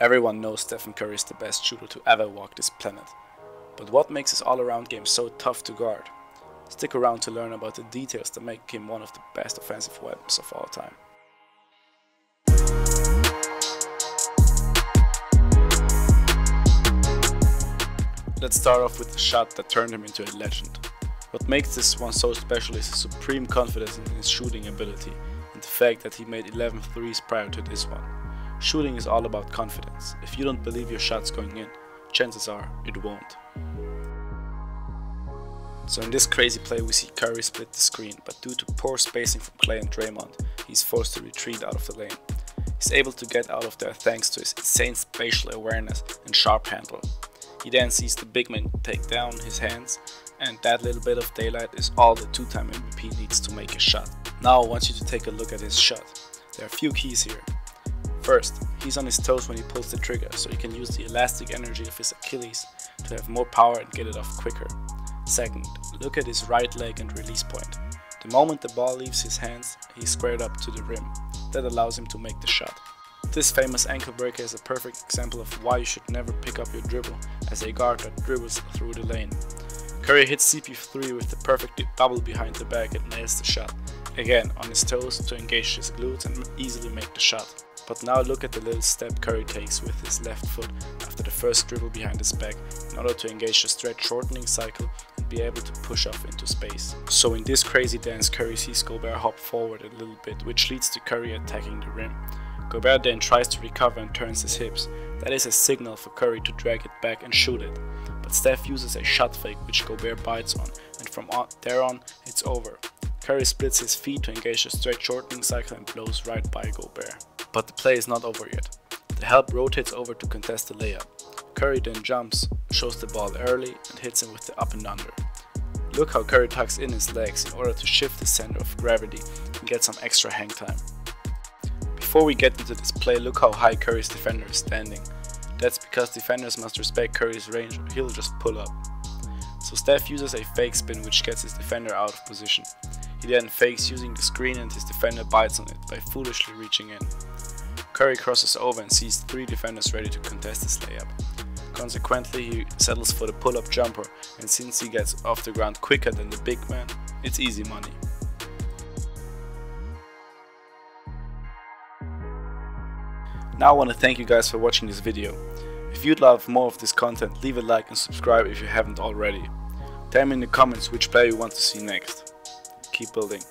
Everyone knows Stephen Curry is the best shooter to ever walk this planet. But what makes his all-around game so tough to guard? Stick around to learn about the details that make him one of the best offensive weapons of all time. Let's start off with the shot that turned him into a legend. What makes this one so special is his supreme confidence in his shooting ability and the fact that he made 11 threes prior to this one. Shooting is all about confidence. If you don't believe your shot's going in, chances are it won't. So in this crazy play we see Curry split the screen, but due to poor spacing from Klay and Draymond, he's forced to retreat out of the lane. He's able to get out of there thanks to his insane spatial awareness and sharp handle. He then sees the big man take down his hands and that little bit of daylight is all the two-time MVP needs to make a shot. Now I want you to take a look at his shot. There are a few keys here. First, he's on his toes when he pulls the trigger so he can use the elastic energy of his Achilles to have more power and get it off quicker. Second, look at his right leg and release point. The moment the ball leaves his hands, he's squared up to the rim. That allows him to make the shot. This famous ankle breaker is a perfect example of why you should never pick up your dribble as a guard that dribbles through the lane. Curry hits CP3 with the perfect double behind the back and nails the shot. Again, on his toes to engage his glutes and easily make the shot. But now look at the little step Curry takes with his left foot after the first dribble behind his back in order to engage the stretch shortening cycle and be able to push off into space. So in this crazy dance Curry sees Gobert hop forward a little bit which leads to Curry attacking the rim. Gobert then tries to recover and turns his hips. That is a signal for Curry to drag it back and shoot it. But Steph uses a shot fake which Gobert bites on and from on, there on it's over. Curry splits his feet to engage the stretch shortening cycle and blows right by Gobert. But the play is not over yet. The help rotates over to contest the layup. Curry then jumps, shows the ball early and hits him with the up and under. Look how Curry tucks in his legs in order to shift his center of gravity and get some extra hang time. Before we get into this play, look how high Curry's defender is standing. That's because defenders must respect Curry's range or he'll just pull up. So Steph uses a fake spin which gets his defender out of position. He then fakes using the screen and his defender bites on it by foolishly reaching in. Curry crosses over and sees three defenders ready to contest his layup. Consequently, he settles for the pull-up jumper and since he gets off the ground quicker than the big man, it's easy money. Now I want to thank you guys for watching this video. If you'd love more of this content, leave a like and subscribe if you haven't already. Tell me in the comments which player you want to see next. Keep building.